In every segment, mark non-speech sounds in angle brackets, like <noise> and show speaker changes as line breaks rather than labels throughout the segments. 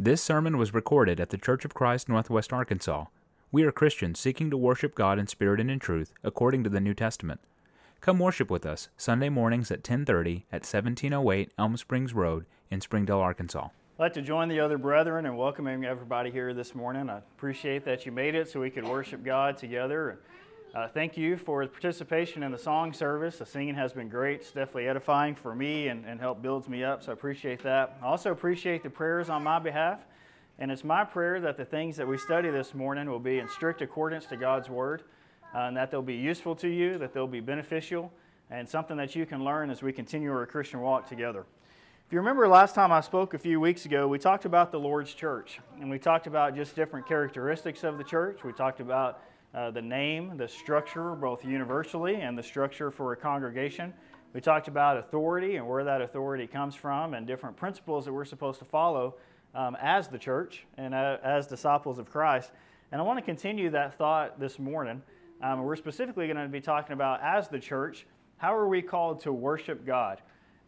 This sermon was recorded at the Church of Christ, Northwest Arkansas. We are Christians seeking to worship God in spirit and in truth, according to the New Testament. Come worship with us Sunday mornings at 10:30 at 1708 Elm Springs Road in Springdale, Arkansas.
I'd like to join the other brethren in welcoming everybody here this morning. I appreciate that you made it so we could worship God together. Uh, thank you for the participation in the song service. The singing has been great. It's definitely edifying for me and, and help builds me up, so I appreciate that. I also appreciate the prayers on my behalf. And it's my prayer that the things that we study this morning will be in strict accordance to God's Word, uh, and that they'll be useful to you, that they'll be beneficial, and something that you can learn as we continue our Christian walk together. If you remember last time I spoke a few weeks ago, we talked about the Lord's church, and we talked about just different characteristics of the church. We talked about uh, the name, the structure, both universally and the structure for a congregation. We talked about authority and where that authority comes from and different principles that we're supposed to follow um, as the church and uh, as disciples of Christ. And I want to continue that thought this morning. Um, we're specifically going to be talking about, as the church, how are we called to worship God?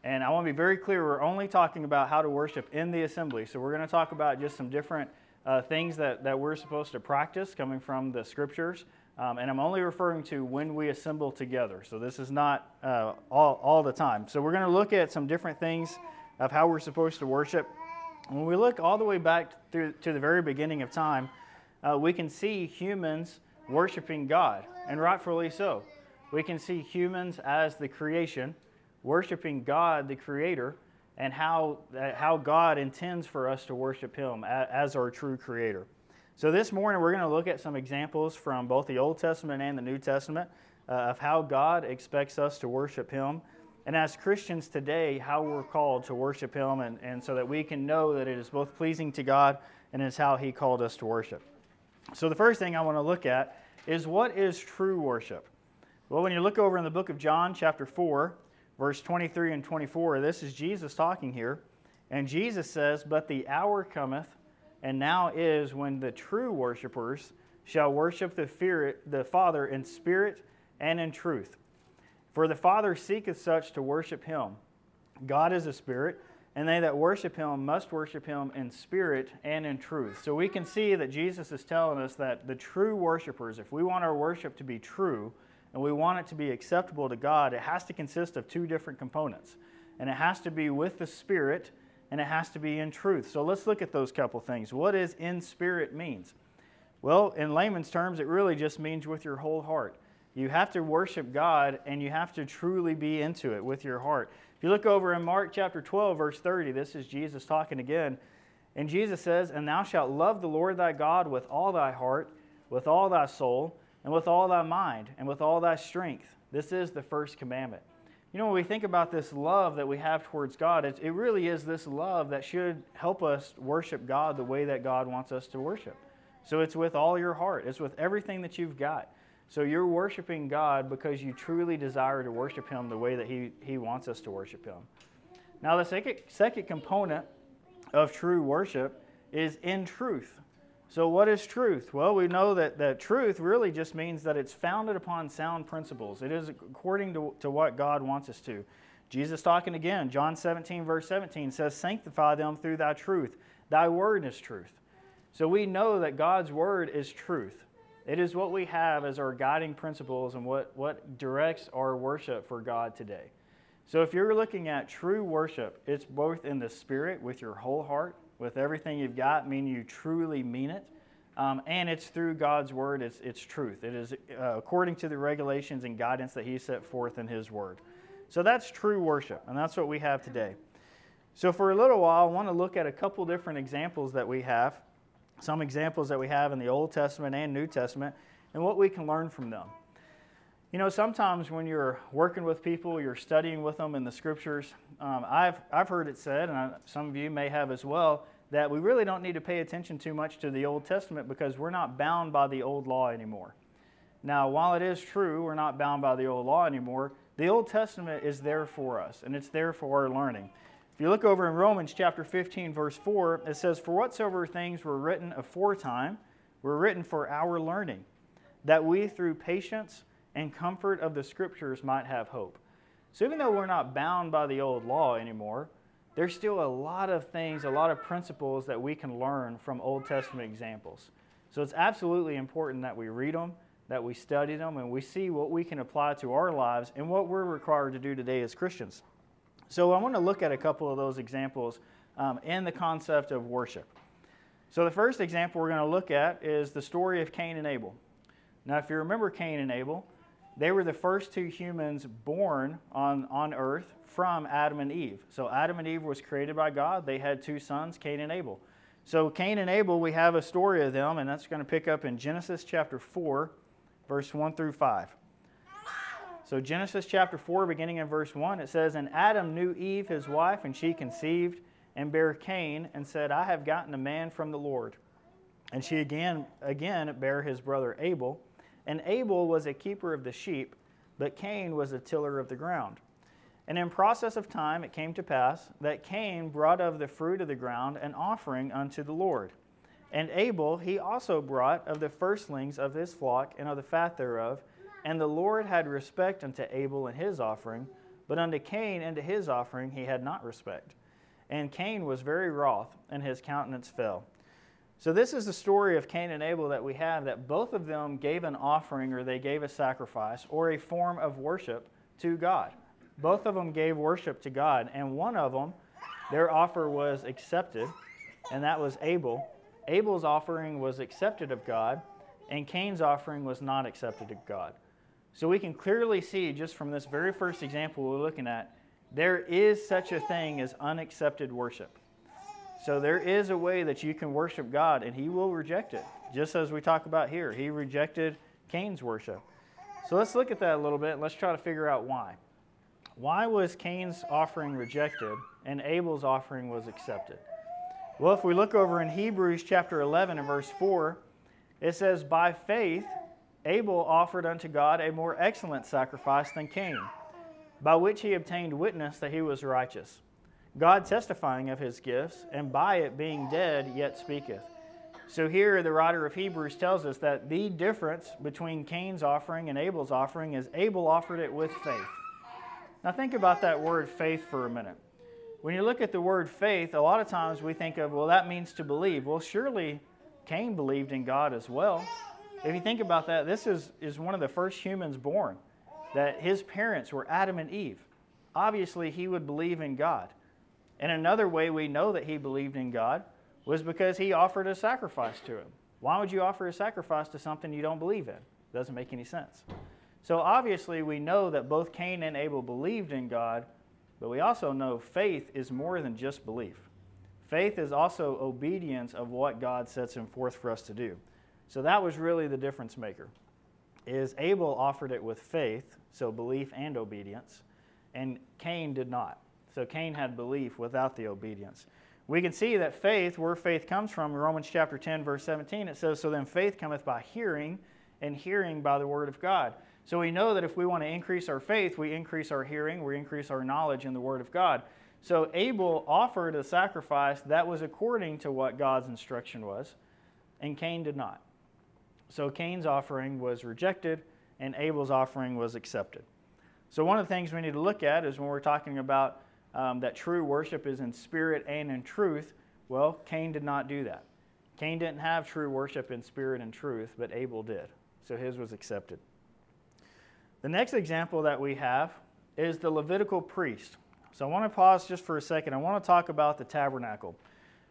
And I want to be very clear, we're only talking about how to worship in the assembly. So we're going to talk about just some different uh, things that, that we're supposed to practice coming from the scriptures. Um, and I'm only referring to when we assemble together. So this is not uh, all, all the time. So we're going to look at some different things of how we're supposed to worship. When we look all the way back through, to the very beginning of time, uh, we can see humans worshiping God, and rightfully so. We can see humans as the creation, worshiping God, the creator, and how, uh, how God intends for us to worship Him as our true Creator. So, this morning we're going to look at some examples from both the Old Testament and the New Testament uh, of how God expects us to worship Him. And as Christians today, how we're called to worship Him, and, and so that we can know that it is both pleasing to God and is how He called us to worship. So, the first thing I want to look at is what is true worship? Well, when you look over in the book of John, chapter 4, verse 23 and 24, this is Jesus talking here. And Jesus says, But the hour cometh, and now is, when the true worshipers shall worship the, fear, the Father in spirit and in truth. For the Father seeketh such to worship him. God is a spirit, and they that worship him must worship him in spirit and in truth. So we can see that Jesus is telling us that the true worshipers, if we want our worship to be true, and we want it to be acceptable to God, it has to consist of two different components. And it has to be with the Spirit and it has to be in truth. So let's look at those couple things. What is in spirit means? Well, in layman's terms, it really just means with your whole heart. You have to worship God and you have to truly be into it with your heart. If you look over in Mark chapter 12, verse 30, this is Jesus talking again. And Jesus says, And thou shalt love the Lord thy God with all thy heart, with all thy soul, and with all thy mind and with all thy strength. This is the first commandment. You know, when we think about this love that we have towards God, it, it really is this love that should help us worship God the way that God wants us to worship. So it's with all your heart, it's with everything that you've got. So you're worshiping God because you truly desire to worship Him the way that He, he wants us to worship Him. Now, the second, second component of true worship is in truth. So, what is truth? Well, we know that, that truth really just means that it's founded upon sound principles. It is according to, to what God wants us to. Jesus talking again, John 17, verse 17 says, Sanctify them through thy truth. Thy word is truth. So, we know that God's word is truth. It is what we have as our guiding principles and what, what directs our worship for God today. So, if you're looking at true worship, it's both in the spirit with your whole heart with everything you've got, meaning you truly mean it. Um, and it's through God's word, it's, it's truth. It is uh, according to the regulations and guidance that He set forth in His word. So that's true worship, and that's what we have today. So, for a little while, I want to look at a couple different examples that we have, some examples that we have in the Old Testament and New Testament, and what we can learn from them. You know, sometimes when you're working with people, you're studying with them in the scriptures, um, I've, I've heard it said, and I, some of you may have as well, that we really don't need to pay attention too much to the Old Testament because we're not bound by the old law anymore. Now, while it is true we're not bound by the old law anymore, the Old Testament is there for us, and it's there for our learning. If you look over in Romans chapter 15, verse 4, it says, For whatsoever things were written aforetime were written for our learning, that we through patience and comfort of the Scriptures might have hope. So even though we're not bound by the old law anymore, there's still a lot of things, a lot of principles that we can learn from Old Testament examples. So it's absolutely important that we read them, that we study them, and we see what we can apply to our lives and what we're required to do today as Christians. So I want to look at a couple of those examples um, in the concept of worship. So the first example we're going to look at is the story of Cain and Abel. Now, if you remember Cain and Abel, they were the first two humans born on, on earth from Adam and Eve. So Adam and Eve was created by God. They had two sons, Cain and Abel. So Cain and Abel, we have a story of them, and that's going to pick up in Genesis chapter 4, verse 1 through 5. So Genesis chapter 4, beginning in verse 1, it says, And Adam knew Eve, his wife, and she conceived and bare Cain, and said, I have gotten a man from the Lord. And she again, again bare his brother Abel. And Abel was a keeper of the sheep, but Cain was a tiller of the ground. And in process of time it came to pass that Cain brought of the fruit of the ground an offering unto the Lord. And Abel he also brought of the firstlings of his flock and of the fat thereof. And the Lord had respect unto Abel and his offering, but unto Cain and to his offering he had not respect. And Cain was very wroth, and his countenance fell. So, this is the story of Cain and Abel that we have that both of them gave an offering or they gave a sacrifice or a form of worship to God. Both of them gave worship to God, and one of them, their offer was accepted, and that was Abel. Abel's offering was accepted of God, and Cain's offering was not accepted of God. So we can clearly see just from this very first example we're looking at, there is such a thing as unaccepted worship. So there is a way that you can worship God, and He will reject it, just as we talk about here. He rejected Cain's worship. So let's look at that a little bit and let's try to figure out why. Why was Cain's offering rejected and Abel's offering was accepted? Well, if we look over in Hebrews chapter 11 and verse 4, it says, By faith, Abel offered unto God a more excellent sacrifice than Cain, by which he obtained witness that he was righteous. God testifying of his gifts, and by it being dead, yet speaketh. So here, the writer of Hebrews tells us that the difference between Cain's offering and Abel's offering is Abel offered it with faith. Now, think about that word faith for a minute. When you look at the word faith, a lot of times we think of, well, that means to believe. Well, surely Cain believed in God as well. If you think about that, this is, is one of the first humans born, that his parents were Adam and Eve. Obviously, he would believe in God. And another way we know that he believed in God was because he offered a sacrifice to him. Why would you offer a sacrifice to something you don't believe in? It Doesn't make any sense. So obviously, we know that both Cain and Abel believed in God, but we also know faith is more than just belief. Faith is also obedience of what God sets him forth for us to do. So that was really the difference maker. Is Abel offered it with faith, so belief and obedience, and Cain did not. So Cain had belief without the obedience. We can see that faith, where faith comes from, Romans chapter 10, verse 17, it says, So then faith cometh by hearing, and hearing by the word of God. So we know that if we want to increase our faith, we increase our hearing, we increase our knowledge in the word of God. So Abel offered a sacrifice that was according to what God's instruction was, and Cain did not. So Cain's offering was rejected, and Abel's offering was accepted. So, one of the things we need to look at is when we're talking about um, that true worship is in spirit and in truth. Well, Cain did not do that. Cain didn't have true worship in spirit and truth, but Abel did. So his was accepted. The next example that we have is the Levitical priest. So I want to pause just for a second. I want to talk about the tabernacle.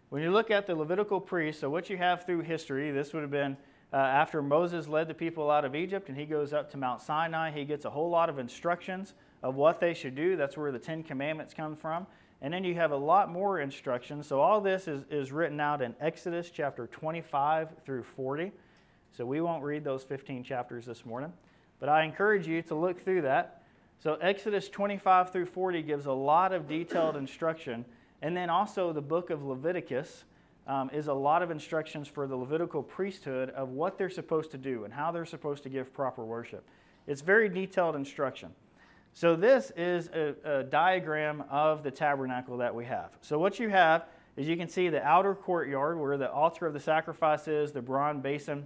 When you look at the Levitical priest, so what you have through history, this would have been uh, after Moses led the people out of Egypt and he goes up to Mount Sinai, he gets a whole lot of instructions of what they should do. That's where the Ten Commandments come from. And then you have a lot more instructions. So all this is, is written out in Exodus chapter 25 through 40. So we won't read those 15 chapters this morning. But I encourage you to look through that. So Exodus 25 through 40 gives a lot of detailed instruction. And then also the book of Leviticus um, is a lot of instructions for the Levitical priesthood of what they're supposed to do and how they're supposed to give proper worship. It's very detailed instruction. So this is a, a, diagram of the tabernacle that we have. So what you have is you can see the outer courtyard where the altar of the sacrifice is, the bronze basin.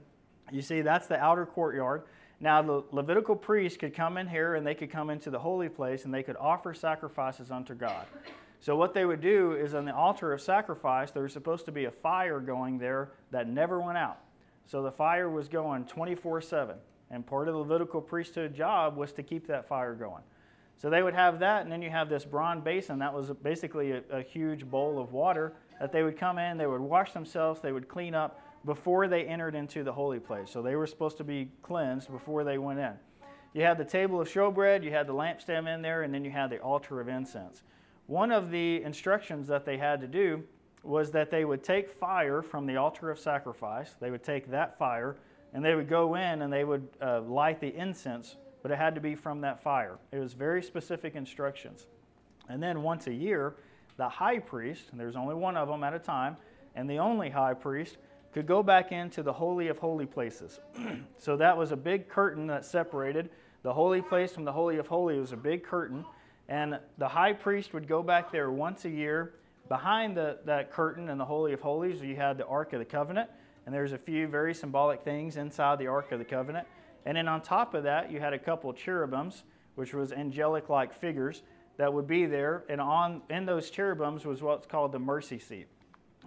You see that's the outer courtyard. Now the Levitical priests could come in here and they could come into the holy place and they could offer sacrifices unto God. So, what they would do is on the altar of sacrifice, there was supposed to be a fire going there that never went out. So, the fire was going 24 7. And part of the Levitical priesthood job was to keep that fire going. So, they would have that, and then you have this bronze basin. That was basically a, a huge bowl of water that they would come in, they would wash themselves, they would clean up before they entered into the holy place. So, they were supposed to be cleansed before they went in. You had the table of showbread, you had the lampstand in there, and then you had the altar of incense. One of the instructions that they had to do was that they would take fire from the altar of sacrifice, they would take that fire, and they would go in and they would uh, light the incense, but it had to be from that fire. It was very specific instructions. And then once a year, the high priest, and there's only one of them at a time, and the only high priest could go back into the Holy of Holy Places. <clears throat> so that was a big curtain that separated the holy place from the Holy of Holy. It was a big curtain and the high priest would go back there once a year. Behind the, that curtain in the Holy of Holies, you had the Ark of the Covenant, and there's a few very symbolic things inside the Ark of the Covenant. And then on top of that, you had a couple cherubims, which was angelic like figures that would be there. And on in those cherubims was what's called the mercy seat.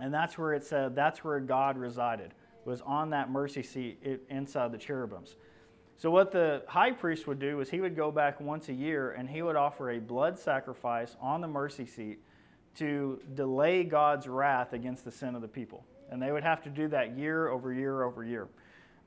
And that's where it said that's where God resided, was on that mercy seat inside the cherubims. So, what the high priest would do is he would go back once a year and he would offer a blood sacrifice on the mercy seat to delay God's wrath against the sin of the people. And they would have to do that year over year over year.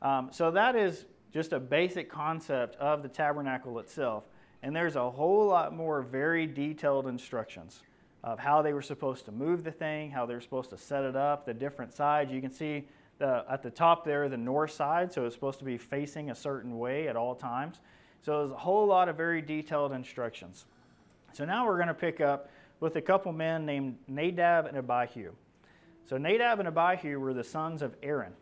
Um, so, that is just a basic concept of the tabernacle itself. And there's a whole lot more very detailed instructions of how they were supposed to move the thing, how they were supposed to set it up, the different sides. You can see the, at the top there, the north side, so it's supposed to be facing a certain way at all times. So there's a whole lot of very detailed instructions. So now we're going to pick up with a couple men named Nadab and Abihu. So Nadab and Abihu were the sons of Aaron.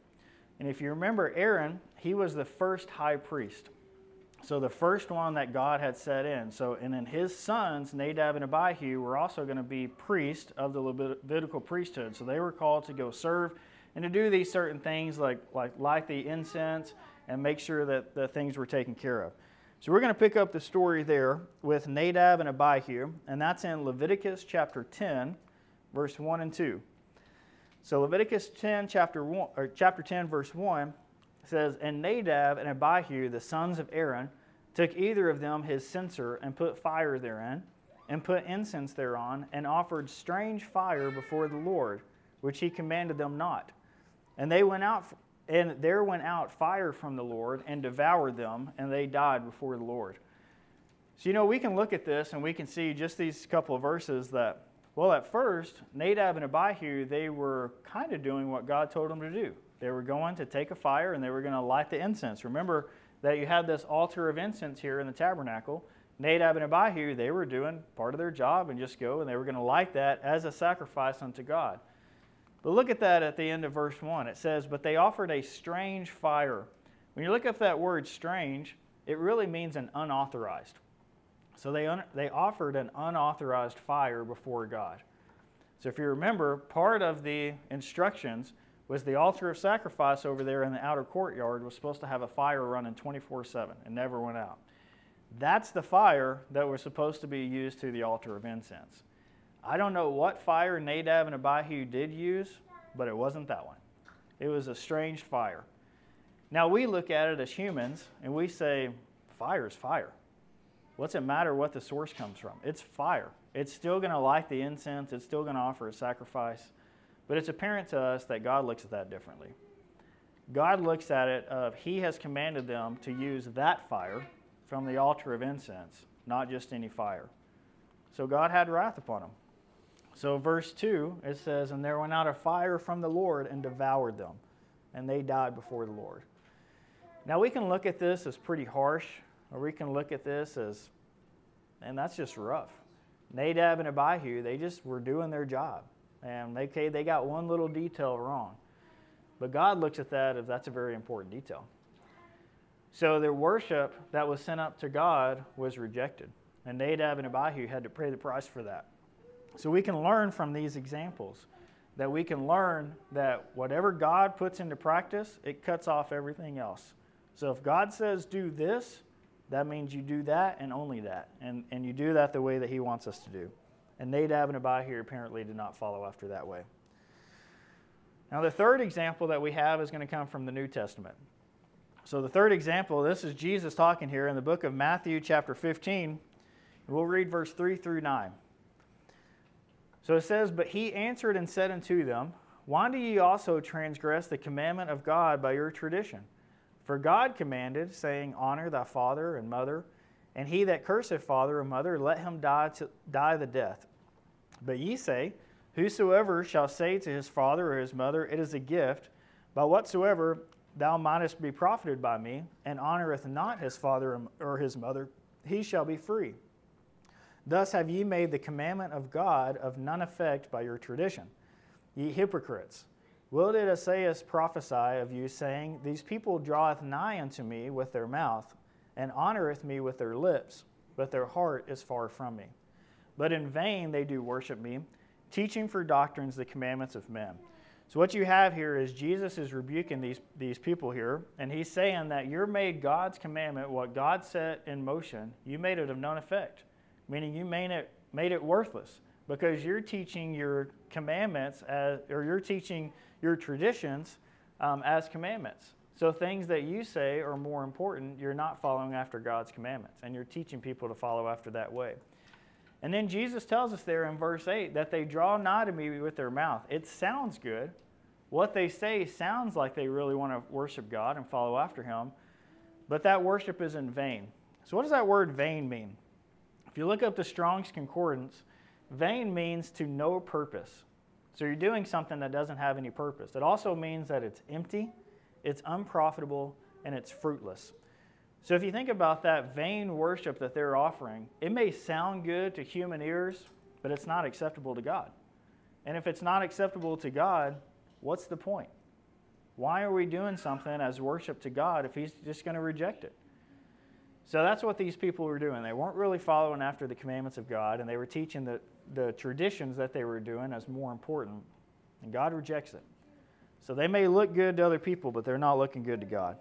And if you remember Aaron, he was the first high priest. So the first one that God had set in. So and then his sons, Nadab and Abihu, were also going to be priests of the Levitical priesthood. So they were called to go serve and to do these certain things like, like light the incense and make sure that the things were taken care of. So we're going to pick up the story there with Nadab and Abihu, and that's in Leviticus chapter 10, verse 1 and 2. So Leviticus 10, chapter, 1, or chapter 10, verse 1 says, And Nadab and Abihu, the sons of Aaron, took either of them his censer and put fire therein, and put incense thereon, and offered strange fire before the Lord, which he commanded them not. And they went out, and there went out fire from the Lord and devoured them, and they died before the Lord. So, you know, we can look at this and we can see just these couple of verses that, well, at first, Nadab and Abihu, they were kind of doing what God told them to do. They were going to take a fire and they were going to light the incense. Remember that you had this altar of incense here in the tabernacle. Nadab and Abihu, they were doing part of their job and just go and they were going to light that as a sacrifice unto God. But look at that at the end of verse 1. It says, But they offered a strange fire. When you look up that word strange, it really means an unauthorized. So they, they offered an unauthorized fire before God. So if you remember, part of the instructions was the altar of sacrifice over there in the outer courtyard was supposed to have a fire running 24 7 and never went out. That's the fire that was supposed to be used to the altar of incense. I don't know what fire Nadab and Abihu did use, but it wasn't that one. It was a strange fire. Now we look at it as humans and we say, fire is fire. What's it matter what the source comes from? It's fire. It's still going to light the incense, it's still going to offer a sacrifice. But it's apparent to us that God looks at that differently. God looks at it of He has commanded them to use that fire from the altar of incense, not just any fire. So God had wrath upon them. So, verse 2, it says, And there went out a fire from the Lord and devoured them, and they died before the Lord. Now, we can look at this as pretty harsh, or we can look at this as, and that's just rough. Nadab and Abihu, they just were doing their job. And they, okay, they got one little detail wrong. But God looks at that as that's a very important detail. So their worship that was sent up to God was rejected. And Nadab and Abihu had to pay the price for that. So we can learn from these examples that we can learn that whatever God puts into practice, it cuts off everything else. So if God says do this, that means you do that and only that. And, and you do that the way that He wants us to do. And Nadab and Abihu apparently did not follow after that way. Now, the third example that we have is going to come from the New Testament. So, the third example, this is Jesus talking here in the book of Matthew, chapter 15. We'll read verse 3 through 9. So it says, But he answered and said unto them, Why do ye also transgress the commandment of God by your tradition? For God commanded, saying, Honor thy father and mother, and he that curseth father or mother, let him die, to, die the death. But ye say, Whosoever shall say to his father or his mother, It is a gift, by whatsoever thou mightest be profited by me, and honoreth not his father or his mother, he shall be free. Thus have ye made the commandment of God of none effect by your tradition. Ye hypocrites, will did Esaias prophesy of you, saying, These people draweth nigh unto me with their mouth, and honoreth me with their lips, but their heart is far from me. But in vain they do worship me, teaching for doctrines the commandments of men. So, what you have here is Jesus is rebuking these, these people here, and he's saying that you're made God's commandment, what God set in motion, you made it of none effect, meaning you made it, made it worthless because you're teaching your commandments as, or you're teaching your traditions um, as commandments. So, things that you say are more important, you're not following after God's commandments, and you're teaching people to follow after that way. And then Jesus tells us there in verse 8 that they draw nigh to me with their mouth. It sounds good. What they say sounds like they really want to worship God and follow after Him, but that worship is in vain. So, what does that word vain mean? If you look up the Strong's Concordance, vain means to no purpose. So, you're doing something that doesn't have any purpose. It also means that it's empty, it's unprofitable, and it's fruitless. So if you think about that vain worship that they're offering, it may sound good to human ears, but it's not acceptable to God. And if it's not acceptable to God, what's the point? Why are we doing something as worship to God if He's just going to reject it? So that's what these people were doing. They weren't really following after the commandments of God, and they were teaching the, the traditions that they were doing as more important, and God rejects it. So they may look good to other people, but they're not looking good to God.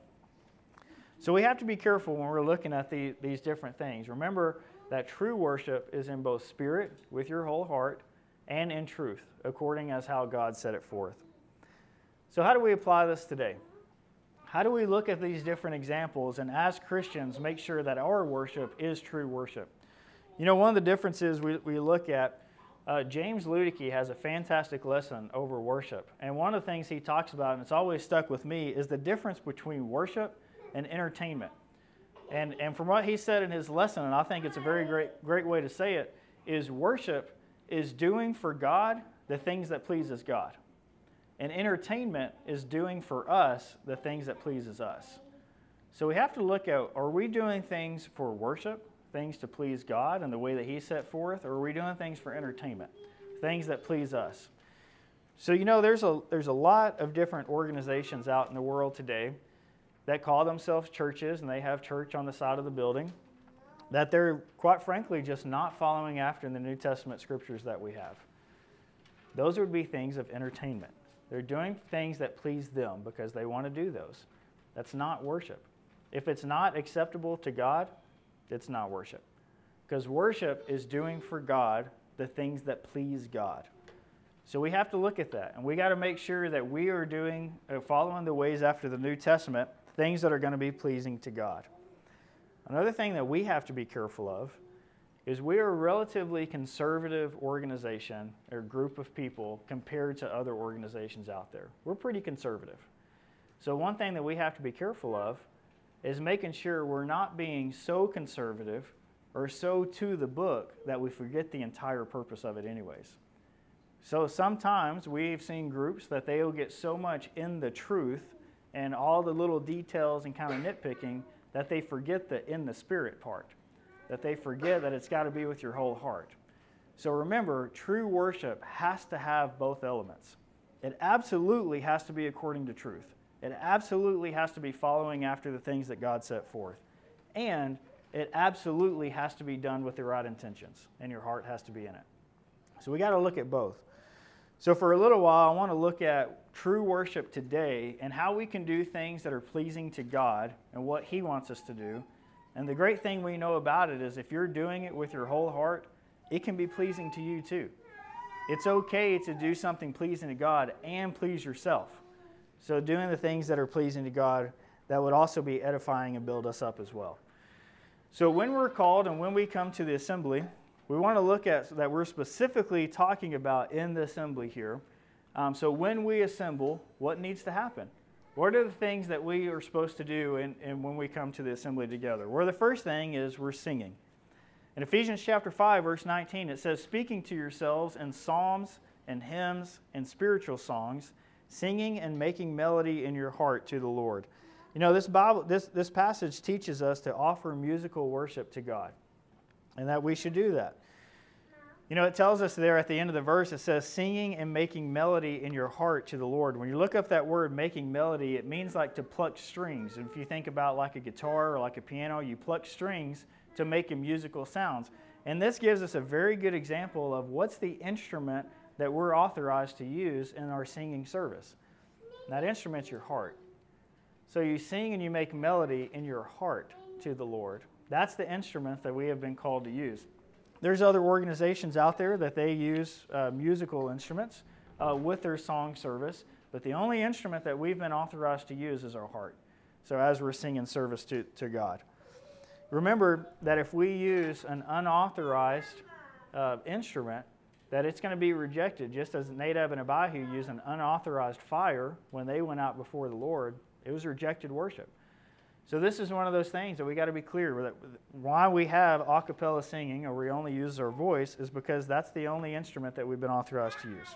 So we have to be careful when we're looking at the, these different things. Remember that true worship is in both spirit, with your whole heart, and in truth, according as how God set it forth. So, how do we apply this today? How do we look at these different examples and, as Christians, make sure that our worship is true worship? You know, one of the differences we, we look at, uh, James Ludicky has a fantastic lesson over worship. And one of the things he talks about, and it's always stuck with me, is the difference between worship and entertainment. And, and from what he said in his lesson, and I think it's a very great, great way to say it, is worship is doing for God the things that pleases God. And entertainment is doing for us the things that pleases us. So we have to look at are we doing things for worship, things to please God and the way that He set forth, or are we doing things for entertainment, things that please us? So you know there's a there's a lot of different organizations out in the world today that call themselves churches and they have church on the side of the building, that they're, quite frankly, just not following after in the New Testament scriptures that we have. Those would be things of entertainment. They're doing things that please them because they want to do those. That's not worship. If it's not acceptable to God, it's not worship. Because worship is doing for God the things that please God. So we have to look at that, and we got to make sure that we are doing, uh, following the ways after the New Testament things that are going to be pleasing to God. Another thing that we have to be careful of is we are a relatively conservative organization or group of people compared to other organizations out there. We're pretty conservative. So, one thing that we have to be careful of is making sure we're not being so conservative or so to the book that we forget the entire purpose of it, anyways. So, sometimes we've seen groups that they'll get so much in the truth and all the little details and kind of nitpicking that they forget the in the spirit part, that they forget that it's got to be with your whole heart. So remember, true worship has to have both elements. It absolutely has to be according to truth. It absolutely has to be following after the things that God set forth. And it absolutely has to be done with the right intentions, and your heart has to be in it. So we got to look at both. So, for a little while, I want to look at true worship today and how we can do things that are pleasing to God and what He wants us to do. And the great thing we know about it is if you're doing it with your whole heart, it can be pleasing to you too. It's okay to do something pleasing to God and please yourself. So, doing the things that are pleasing to God that would also be edifying and build us up as well. So, when we're called and when we come to the assembly, we want to look at that we're specifically talking about in the assembly here. Um, so, when we assemble, what needs to happen? What are the things that we are supposed to do in, in when we come to the assembly together? Well, the first thing is we're singing. In Ephesians chapter 5, verse 19, it says, Speaking to yourselves in psalms and hymns and spiritual songs, singing and making melody in your heart to the Lord. You know, this, Bible, this, this passage teaches us to offer musical worship to God, and that we should do that. You know, it tells us there at the end of the verse, it says, singing and making melody in your heart to the Lord. When you look up that word, making melody, it means like to pluck strings. And if you think about like a guitar or like a piano, you pluck strings to make musical sounds. And this gives us a very good example of what's the instrument that we're authorized to use in our singing service. that instrument's your heart. So you sing and you make melody in your heart to the Lord. That's the instrument that we have been called to use. There's other organizations out there that they use uh, musical instruments uh, with their song service, but the only instrument that we've been authorized to use is our heart. So as we're singing service to, to God. Remember that if we use an unauthorized uh, instrument, that it's going to be rejected, just as Nadab and Abihu used an unauthorized fire when they went out before the Lord. It was rejected worship. So this is one of those things that we got to be clear that why we have a cappella singing or we only use our voice is because that's the only instrument that we've been authorized to use.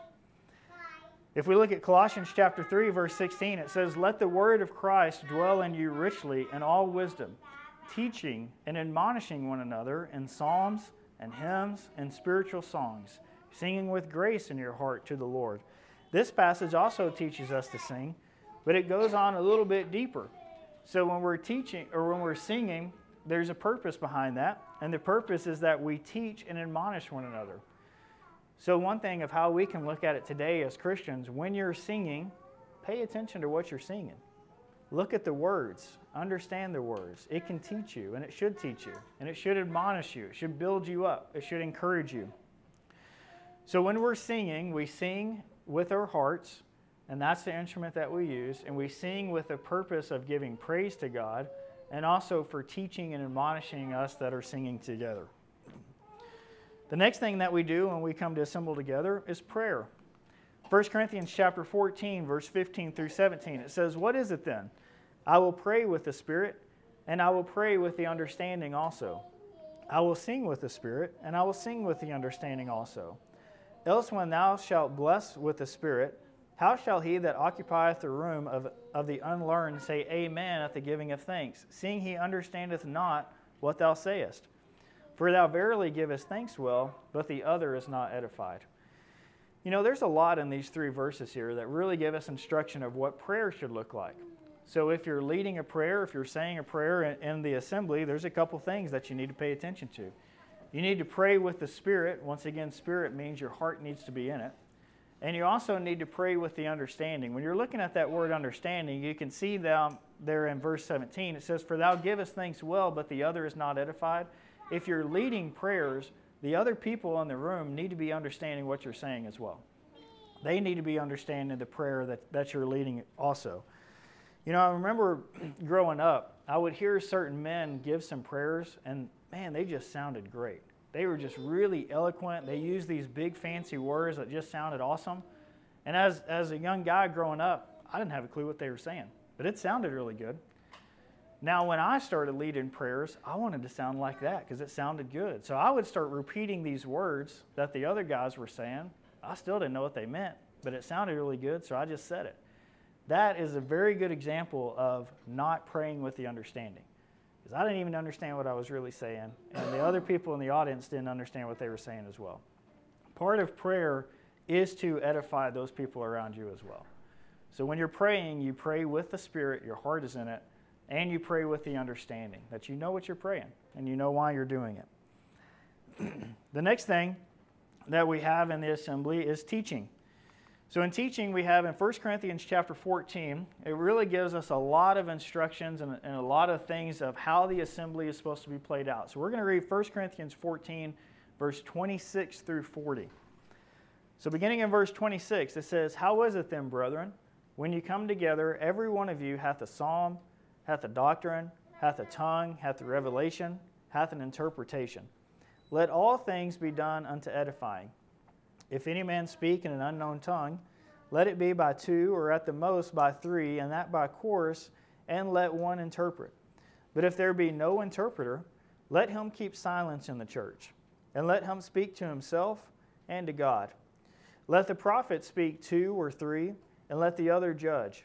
If we look at Colossians chapter 3 verse 16 it says let the word of Christ dwell in you richly in all wisdom teaching and admonishing one another in psalms and hymns and spiritual songs singing with grace in your heart to the Lord. This passage also teaches us to sing, but it goes on a little bit deeper. So when we're teaching or when we're singing, there's a purpose behind that. And the purpose is that we teach and admonish one another. So, one thing of how we can look at it today as Christians, when you're singing, pay attention to what you're singing. Look at the words, understand the words. It can teach you, and it should teach you, and it should admonish you, it should build you up, it should encourage you. So, when we're singing, we sing with our hearts and that's the instrument that we use. And we sing with the purpose of giving praise to God and also for teaching and admonishing us that are singing together. The next thing that we do when we come to assemble together is prayer. 1 Corinthians chapter 14 verse 15 through 17 it says, "What is it then? I will pray with the Spirit, and I will pray with the understanding also. I will sing with the Spirit, and I will sing with the understanding also. Else when thou shalt bless with the Spirit, how shall he that occupieth the room of, of the unlearned say Amen at the giving of thanks, seeing he understandeth not what thou sayest? For thou verily givest thanks well, but the other is not edified. You know, there's a lot in these three verses here that really give us instruction of what prayer should look like. So if you're leading a prayer, if you're saying a prayer in, in the assembly, there's a couple things that you need to pay attention to. You need to pray with the Spirit. Once again, Spirit means your heart needs to be in it. And you also need to pray with the understanding. When you're looking at that word understanding, you can see them there in verse 17, it says, For thou givest things well, but the other is not edified. If you're leading prayers, the other people in the room need to be understanding what you're saying as well. They need to be understanding the prayer that, that you're leading also. You know, I remember <clears throat> growing up, I would hear certain men give some prayers, and man, they just sounded great. They were just really eloquent. They used these big fancy words that just sounded awesome. And as, as a young guy growing up, I didn't have a clue what they were saying, but it sounded really good. Now, when I started leading prayers, I wanted to sound like that because it sounded good. So I would start repeating these words that the other guys were saying. I still didn't know what they meant, but it sounded really good, so I just said it. That is a very good example of not praying with the understanding because I didn't even understand what I was really saying, and the other people in the audience didn't understand what they were saying as well. Part of prayer is to edify those people around you as well. So when you're praying, you pray with the Spirit, your heart is in it, and you pray with the understanding that you know what you're praying and you know why you're doing it. <clears throat> the next thing that we have in the assembly is teaching. So in teaching, we have in 1 Corinthians chapter 14, it really gives us a lot of instructions and, and, a lot of things of how the assembly is supposed to be played out. So we're going to read 1 Corinthians 14, verse 26 through 40. So, beginning in verse 26, it says, How is it then, brethren, when you come together, every one of you hath a psalm, hath a doctrine, hath a tongue, hath a revelation, hath an interpretation? Let all things be done unto edifying. If any man speak in an unknown tongue, let it be by two, or at the most by three, and that by course, and let one interpret. But if there be no interpreter, let him keep silence in the church, and let him speak to himself and to God. Let the prophet speak two or three, and let the other judge.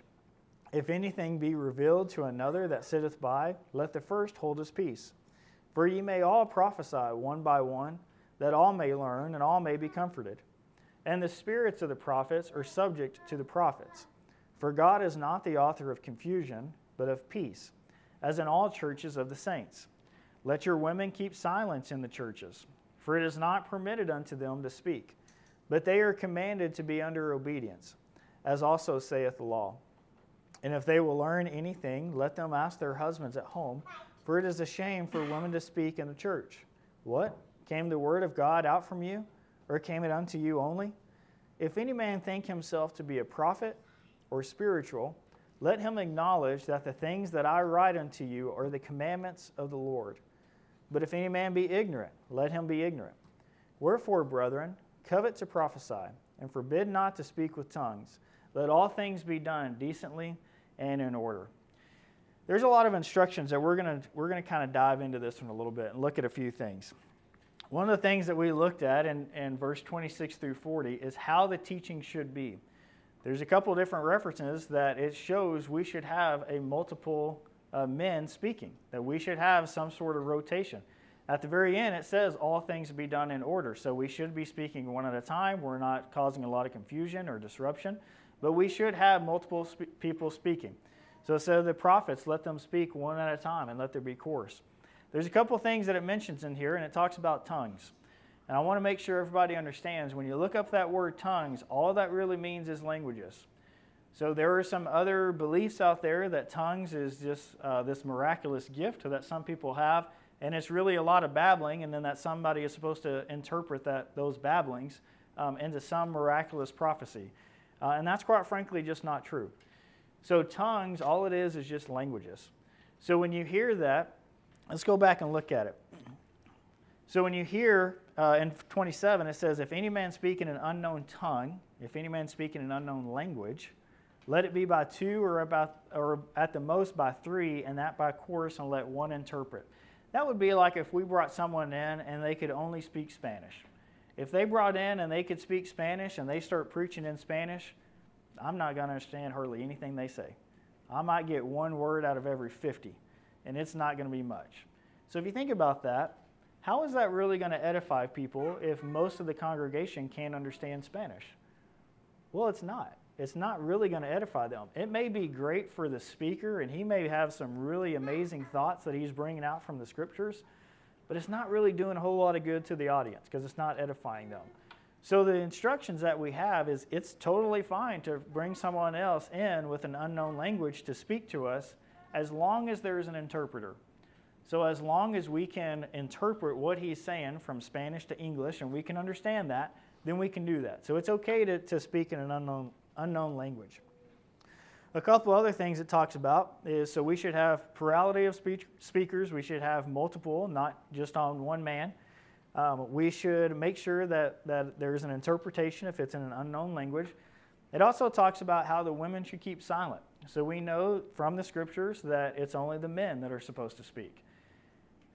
If anything be revealed to another that sitteth by, let the first hold his peace. For ye may all prophesy one by one, that all may learn and all may be comforted. And the spirits of the prophets are subject to the prophets. For God is not the author of confusion, but of peace, as in all churches of the saints. Let your women keep silence in the churches, for it is not permitted unto them to speak, but they are commanded to be under obedience, as also saith the law. And if they will learn anything, let them ask their husbands at home, for it is a shame for women to speak in the church. What? Came the word of God out from you? Or came it unto you only? If any man think himself to be a prophet or spiritual, let him acknowledge that the things that I write unto you are the commandments of the Lord. But if any man be ignorant, let him be ignorant. Wherefore, brethren, covet to prophesy, and forbid not to speak with tongues. Let all things be done decently and in order. There's a lot of instructions that we're going to we're going to kind of dive into this one a little bit and look at a few things. One of the things that we looked at in, in verse 26 through 40 is how the teaching should be. There's a couple different references that it shows we should have a multiple uh, men speaking, that we should have some sort of rotation. At the very end, it says all things be done in order. So we should be speaking one at a time. We're not causing a lot of confusion or disruption, but we should have multiple people speaking. So says the prophets, let them speak one at a time and let there be course. There's a couple things that it mentions in here, and it talks about tongues. And I want to make sure everybody understands when you look up that word tongues, all that really means is languages. So there are some other beliefs out there that tongues is just uh, this miraculous gift that some people have, and it's really a lot of babbling, and then that somebody is supposed to interpret that those babblings um, into some miraculous prophecy. Uh, and that's quite frankly just not true. So tongues, all it is is just languages. So when you hear that, Let's go back and look at it. So when you hear uh, in 27, it says, If any man speak in an unknown tongue, if any man speak in an unknown language, let it be by two or, about, or at the most by three, and that by course, and let one interpret. That would be like if we brought someone in and they could only speak Spanish. If they brought in and they could speak Spanish and they start preaching in Spanish, I'm not going to understand hardly anything they say. I might get one word out of every 50 and it's not going to be much. So if you think about that, how is that really going to edify people if most of the congregation can't understand Spanish? Well, it's not. It's not really going to edify them. It may be great for the speaker, and he may have some really amazing thoughts that he's bringing out from the scriptures, but it's not really doing a whole lot of good to the audience because it's not edifying them. So the instructions that we have is it's totally fine to bring someone else in with an unknown language to speak to us as long as there's an interpreter. So, as long as we can interpret what he's saying from Spanish to English and we can understand that, then we can do that. So, it's okay to, to speak in an unknown, unknown language. A couple other things it talks about is so we should have plurality of speech, speakers, we should have multiple, not just on one man. Um, we should make sure that, that there's an interpretation if it's in an unknown language. It also talks about how the women should keep silent. So we know from the scriptures that it's only the men that are supposed to speak.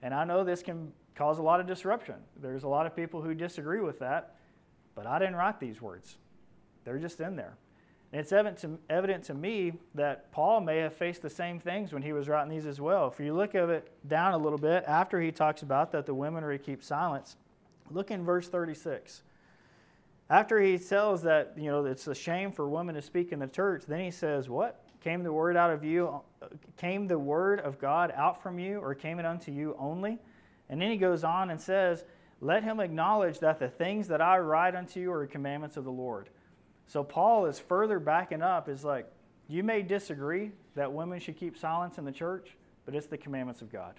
And I know this can cause a lot of disruption. There's a lot of people who disagree with that, but I didn't write these words. They're just in there. And it's evident to, evident to me that Paul may have faced the same things when he was writing these as well. If you look at it down a little bit, after he talks about that the women are to keep silence, look in verse 36. After he tells that, you know, it's a shame for women to speak in the church, then he says, What? Came the word out of you, came the word of God out from you, or came it unto you only? And then he goes on and says, Let him acknowledge that the things that I write unto you are commandments of the Lord. So Paul is further backing up, is like, you may disagree that women should keep silence in the church, but it's the commandments of God.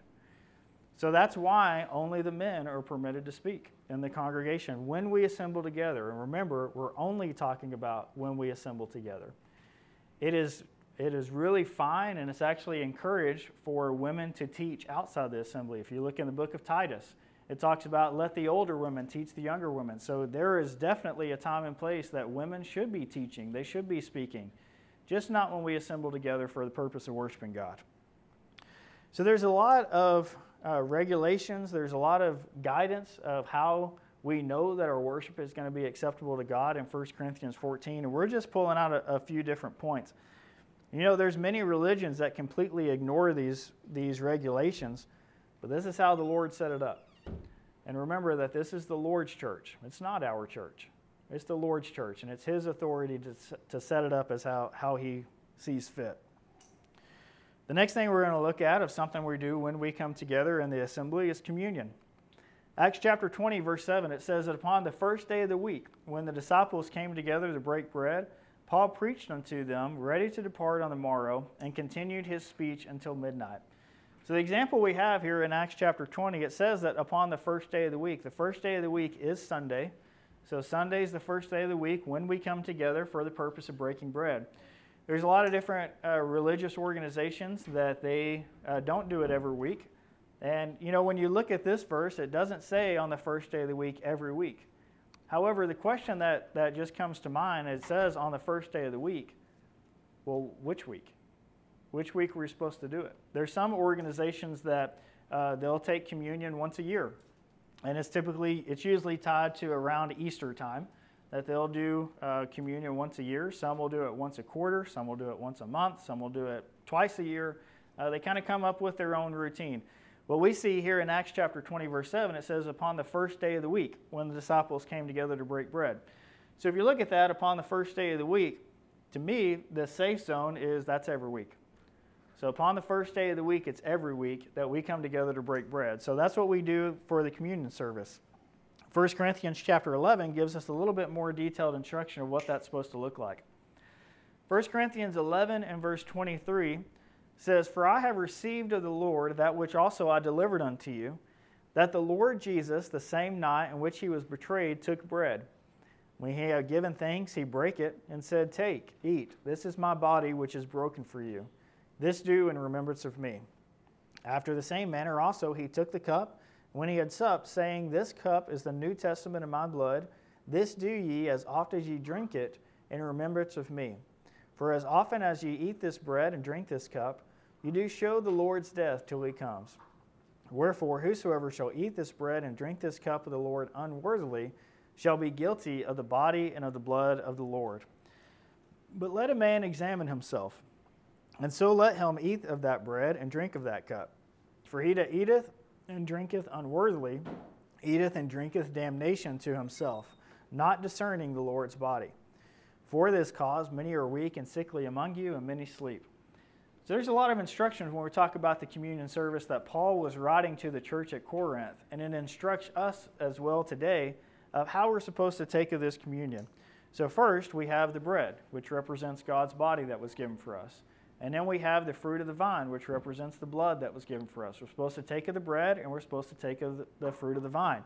So that's why only the men are permitted to speak in the congregation when we assemble together. And remember, we're only talking about when we assemble together. It is, it is really fine and it's actually encouraged for women to teach outside the assembly. If you look in the book of Titus, it talks about let the older women teach the younger women. So there is definitely a time and place that women should be teaching, they should be speaking, just not when we assemble together for the purpose of worshiping God. So there's a lot of uh, regulations, there's a lot of guidance of how we know that our worship is going to be acceptable to God in 1 Corinthians 14, and we're just pulling out a, a few different points. You know, there's many religions that completely ignore these, these regulations, but this is how the Lord set it up. And remember that this is the Lord's church. It's not our church. It's the Lord's church, and it's His authority to, to set it up as how, how He sees fit. The next thing we're going to look at of something we do when we come together in the assembly is communion. Acts chapter 20, verse 7, it says that upon the first day of the week, when the disciples came together to break bread, Paul preached unto them, ready to depart on the morrow, and continued his speech until midnight. So, the example we have here in Acts chapter 20, it says that upon the first day of the week, the first day of the week is Sunday. So, Sunday is the first day of the week when we come together for the purpose of breaking bread. There's a lot of different uh, religious organizations that they uh, don't do it every week. And, you know, when you look at this verse, it doesn't say on the first day of the week every week. However, the question that, that just comes to mind, it says on the first day of the week. Well, which week? which week we're supposed to do it. There's some organizations that uh, they'll take communion once a year, and it's typically it's usually tied to around Easter time that they'll do uh, communion once a year. Some will do it once a quarter, some will do it once a month, some will do it twice a year. Uh, they kind of come up with their own routine. What we see here in Acts chapter 20, verse 7, it says, Upon the first day of the week, when the disciples came together to break bread. So if you look at that, upon the first day of the week, to me, the safe zone is that's every week. So upon the first day of the week, it's every week that we come together to break bread. So that's what we do for the communion service. 1 Corinthians chapter 11 gives us a little bit more detailed instruction of what that's supposed to look like. 1 Corinthians 11 and verse 23 says, For I have received of the Lord that which also I delivered unto you, that the Lord Jesus, the same night in which he was betrayed, took bread. When he had given thanks, he brake it and said, Take, eat, this is my body which is broken for you. This do in remembrance of me. After the same manner also he took the cup when he had supped, saying, This cup is the New Testament in my blood. This do ye as oft as ye drink it in remembrance of me. For as often as ye eat this bread and drink this cup, you do show the Lord's death till he comes. Wherefore, whosoever shall eat this bread and drink this cup of the Lord unworthily shall be guilty of the body and of the blood of the Lord. But let a man examine himself and so let him eat of that bread and drink of that cup. For he that eateth and drinketh unworthily eateth and drinketh damnation to himself, not discerning the Lord's body. For this cause many are weak and sickly among you, and many sleep. So there's a lot of instructions when we talk about the communion service that Paul was writing to the church at Corinth, and it instructs us as well today of how we're supposed to take of this communion. So first, we have the bread, which represents God's body that was given for us. And then we have the fruit of the vine, which represents the blood that was given for us. We're supposed to take of the bread and we're supposed to take of the fruit of the vine.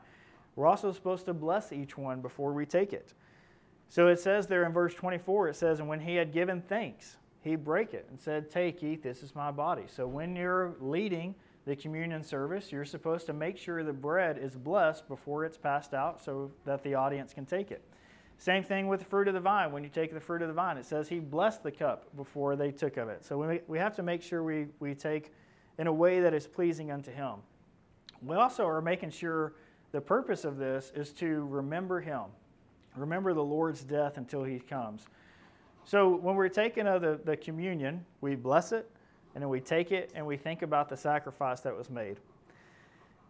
We're also supposed to bless each one before we take it. So it says there in verse 24, it says, And when he had given thanks, he break it and said, Take, eat, this is my body. So when you're leading the communion service, you're supposed to make sure the bread is blessed before it's passed out so that the audience can take it. Same thing with the fruit of the vine. When you take the fruit of the vine, it says he blessed the cup before they took of it. So we, we have to make sure we, we take in a way that is pleasing unto him. We also are making sure the purpose of this is to remember him, remember the Lord's death until he comes. So when we're taking of the, the communion, we bless it, and then we take it and we think about the sacrifice that was made.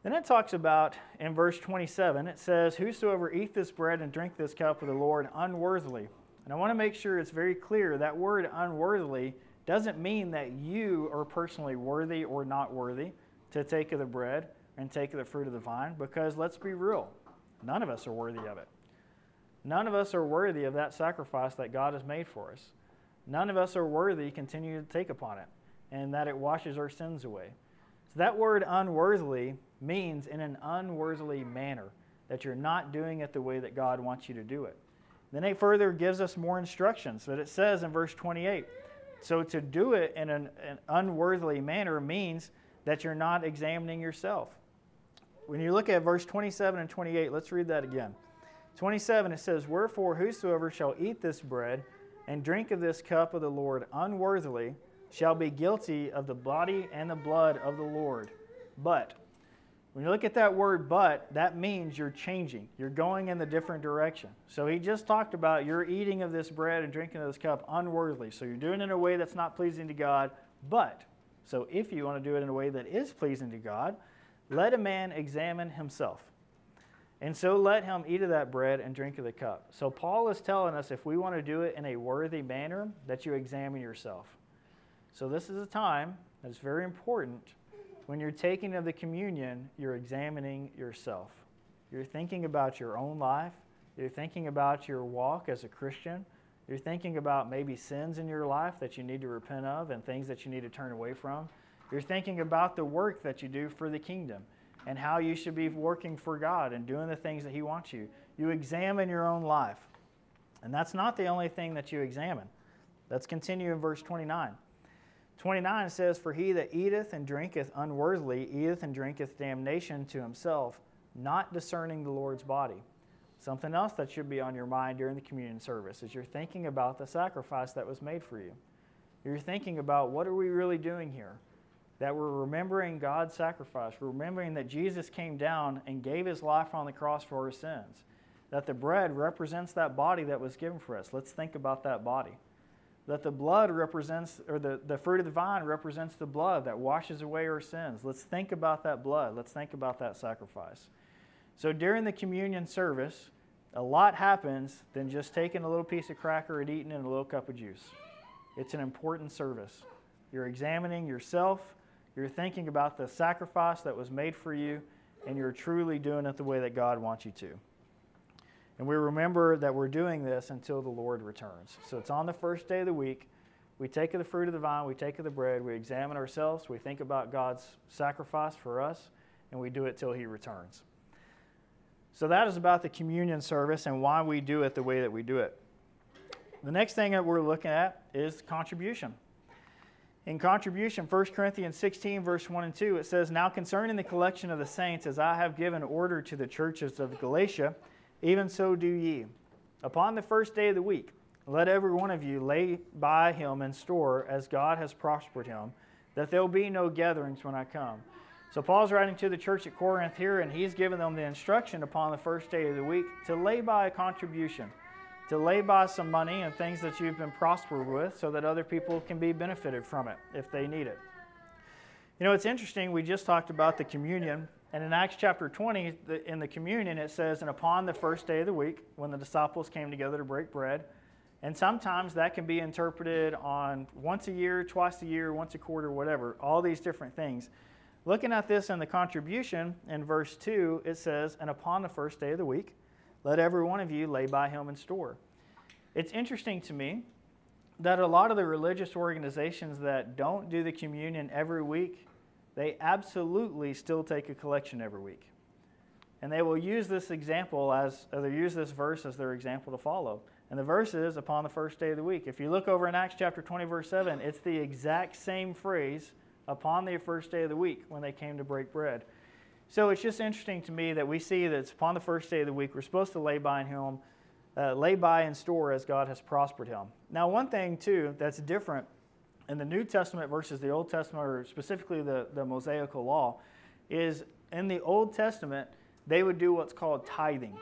Then it talks about in verse 27, it says, Whosoever eat this bread and drink this cup of the Lord unworthily. And I want to make sure it's very clear that word unworthily doesn't mean that you are personally worthy or not worthy to take of the bread and take of the fruit of the vine, because let's be real, none of us are worthy of it. None of us are worthy of that sacrifice that God has made for us. None of us are worthy continue to take upon it and that it washes our sins away So that word unworthily means in an unworthily manner, that you're not doing it the way that God wants you to do it. Then it further gives us more instructions that it says in verse 28. So to do it in an, an unworthily manner means that you're not examining yourself. When you look at verse 27 and 28, let's read that again. 27, it says, Wherefore whosoever shall eat this bread and drink of this cup of the Lord unworthily shall be guilty of the body and the blood of the Lord. But, when you look at that word but, that means you're changing. You're going in the different direction. So he just talked about you're eating of this bread and drinking of this cup unworthily. So you're doing it in a way that's not pleasing to God. But, so if you want to do it in a way that is pleasing to God, let a man examine himself. And so let him eat of that bread and drink of the cup. So Paul is telling us if we want to do it in a worthy manner, that you examine yourself. So this is a time that's very important. When you're taking of the communion, you're examining yourself. You're thinking about your own life. You're thinking about your walk as a Christian. You're thinking about maybe sins in your life that you need to repent of and things that you need to turn away from. You're thinking about the work that you do for the kingdom and how you should be working for God and doing the things that He wants you. You examine your own life. And that's not the only thing that you examine. Let's continue in verse 29. 29 says, For he that eateth and drinketh unworthily eateth and drinketh damnation to himself, not discerning the Lord's body. Something else that should be on your mind during the communion service is you're thinking about the sacrifice that was made for you. You're thinking about what are we really doing here? That we're remembering God's sacrifice, we're remembering that Jesus came down and gave his life on the cross for our sins, that the bread represents that body that was given for us. Let's think about that body. That the blood represents, or the, the fruit of the vine represents the blood that washes away our sins. Let's think about that blood. Let's think about that sacrifice. So during the communion service, a lot happens than just taking a little piece of cracker and eating and a little cup of juice. It's an important service. You're examining yourself, you're thinking about the sacrifice that was made for you, and you're truly doing it the way that God wants you to. And we remember that we're doing this until the Lord returns. So it's on the first day of the week. We take of the fruit of the vine, we take of the bread, we examine ourselves, we think about God's sacrifice for us, and we do it till He returns. So that is about the communion service and why we do it the way that we do it. The next thing that we're looking at is contribution. In contribution, 1 Corinthians 16, verse 1 and 2, it says, Now concerning the collection of the saints, as I have given order to the churches of Galatia, even so do ye. Upon the first day of the week, let every one of you lay by him in store as God has prospered him, that there be no gatherings when I come. So Paul's writing to the church at Corinth here, and he's given them the instruction upon the first day of the week to lay by a contribution to lay by some money and things that you've been prospered with so that other people can be benefited from it if they need it. You know, it's interesting, we just talked about the communion, and in Acts chapter 20, in the communion, it says, And upon the first day of the week, when the disciples came together to break bread, and sometimes that can be interpreted on once a year, twice a year, once a quarter, whatever, all these different things. Looking at this in the contribution, in verse 2, it says, And upon the first day of the week, let every one of you lay by him in store. It's interesting to me that a lot of the religious organizations that don't do the communion every week, they absolutely still take a collection every week. And they will use this example as, or they use this verse as their example to follow. And the verse is upon the first day of the week. If you look over in Acts chapter 20, verse 7, it's the exact same phrase upon the first day of the week when they came to break bread. So it's just interesting to me that we see that it's upon the first day of the week we're supposed to lay by him, uh, lay by and store as God has prospered him. Now, one thing too that's different in the New Testament versus the Old Testament, or specifically the, the Mosaical law, is in the Old Testament they would do what's called tithing.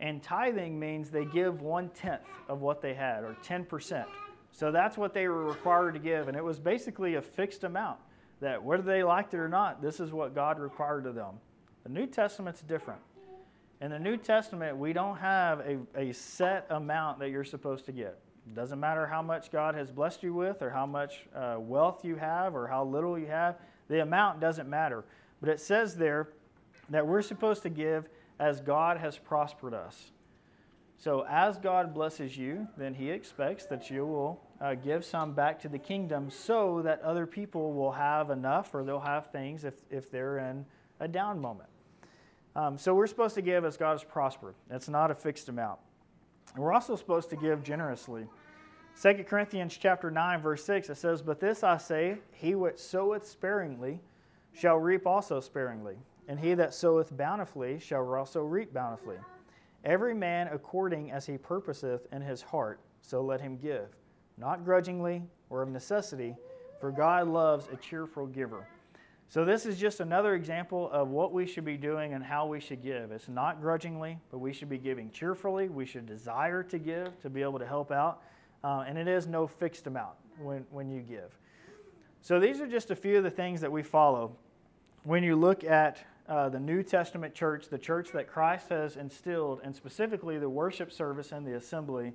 And tithing means they give one tenth of what they had, or 10%. So that's what they were required to give. And it was basically a fixed amount that whether they liked it or not, this is what God required of them. The New Testament's different. In the New Testament, we don't have a, a set amount that you're supposed to get. It doesn't matter how much God has blessed you with, or how much uh, wealth you have, or how little you have. The amount doesn't matter. But it says there that we're supposed to give as God has prospered us. So, as God blesses you, then He expects that you will uh, give some back to the kingdom so that other people will have enough or they'll have things if, if they're in a down moment. Um, so we're supposed to give as God has prospered. It's not a fixed amount. We're also supposed to give generously. 2 Corinthians chapter 9, verse 6, it says, But this I say, he which soweth sparingly shall reap also sparingly, and he that soweth bountifully shall also reap bountifully. Every man according as he purposeth in his heart, so let him give, not grudgingly or of necessity, for God loves a cheerful giver. So, this is just another example of what we should be doing and how we should give. It's not grudgingly, but we should be giving cheerfully. We should desire to give to be able to help out. Uh, and it is no fixed amount when, when you give. So, these are just a few of the things that we follow. When you look at uh, the New Testament church, the church that Christ has instilled, and specifically the worship service and the assembly,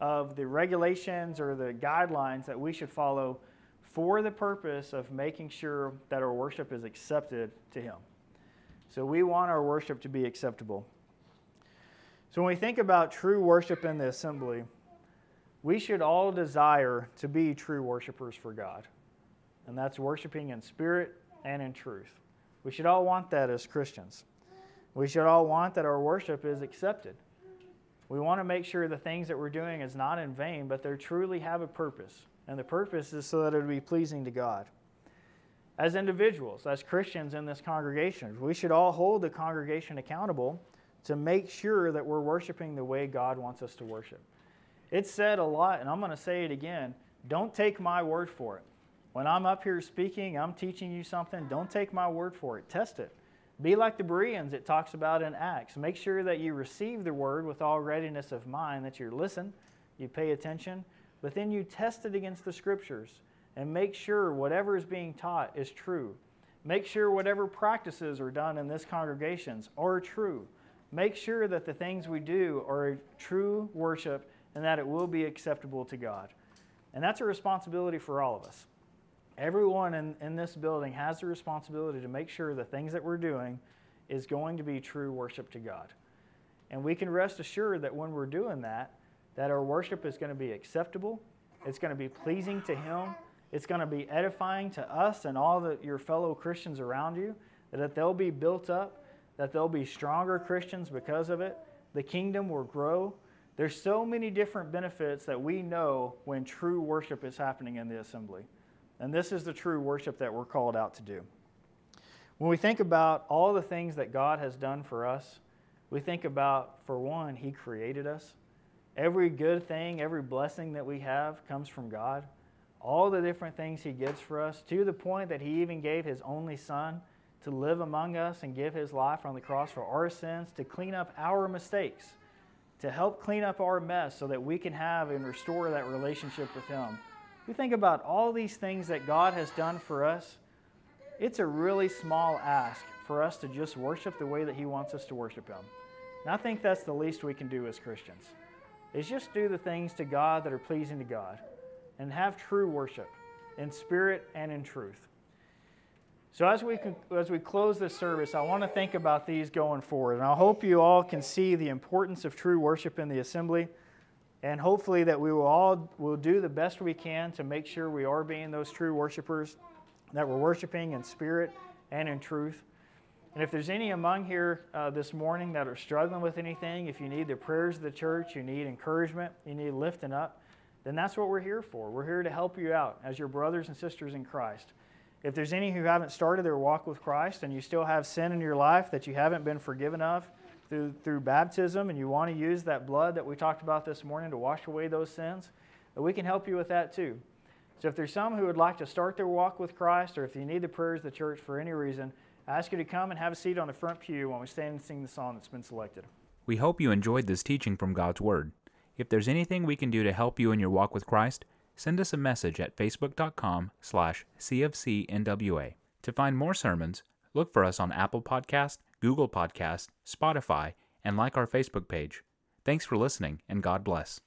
of the regulations or the guidelines that we should follow for the purpose of making sure that our worship is accepted to Him. So we want our worship to be acceptable. So when we think about true worship in the assembly, we should all desire to be true worshipers for God. And that's worshiping in spirit and in truth. We should all want that as Christians. We should all want that our worship is accepted. We want to make sure the things that we're doing is not in vain, but they truly have a purpose. And the purpose is so that it would be pleasing to God. As individuals, as Christians in this congregation, we should all hold the congregation accountable to make sure that we're worshiping the way God wants us to worship. It's said a lot, and I'm going to say it again don't take my word for it. When I'm up here speaking, I'm teaching you something, don't take my word for it. Test it. Be like the Bereans, it talks about in Acts. Make sure that you receive the word with all readiness of mind, that you listen, you pay attention, but then you test it against the scriptures and make sure whatever is being taught is true. Make sure whatever practices are done in this congregations are true. Make sure that the things we do are true worship and that it will be acceptable to God. And that's a responsibility for all of us. Everyone in, in this building has the responsibility to make sure the things that we're doing is going to be true worship to God. And we can rest assured that when we're doing that, that our worship is going to be acceptable, it's going to be pleasing to Him, it's going to be edifying to us and all the, your fellow Christians around you, that they'll be built up, that they'll be stronger Christians because of it. The kingdom will grow. There's so many different benefits that we know when true worship is happening in the assembly. And this is the true worship that we're called out to do. When we think about all the things that God has done for us, we think about, for one, He created us. Every good thing, every blessing that we have comes from God. All the different things He gives for us, to the point that He even gave His only Son to live among us and give His life on the cross for our sins, to clean up our mistakes, to help clean up our mess so that we can have and restore that relationship with Him. We think about all these things that God has done for us. It's a really small ask for us to just worship the way that He wants us to worship Him. And I think that's the least we can do as Christians is just do the things to God that are pleasing to God and have true worship in spirit and in truth. So as we as we close this service, I want to think about these going forward, and I hope you all can see the importance of true worship in the assembly, and hopefully that we will all will do the best we can to make sure we are being those true worshipers, that we're worshiping in spirit and in truth. And if there's any among here uh, this morning that are struggling with anything, if you need the prayers of the church, you need encouragement, you need lifting up, then that's what we're here for. We're here to help you out as your brothers and sisters in Christ. If there's any who haven't started their walk with Christ and you still have sin in your life that you haven't been forgiven of through, through baptism and you want to use that blood that we talked about this morning to wash away those sins, we can help you with that too. So if there's some who would like to start their walk with Christ or if you need the prayers of the church for any reason, I ask you to come and have a seat on the front pew while we stand and sing the song that's been selected.
We hope you enjoyed this teaching from God's Word. If there's anything we can do to help you in your walk with Christ, send us a message at facebook.com slash cfcnwa. To find more sermons, look for us on Apple Podcast, Google Podcast, Spotify, and like our Facebook page. Thanks for listening, and God bless.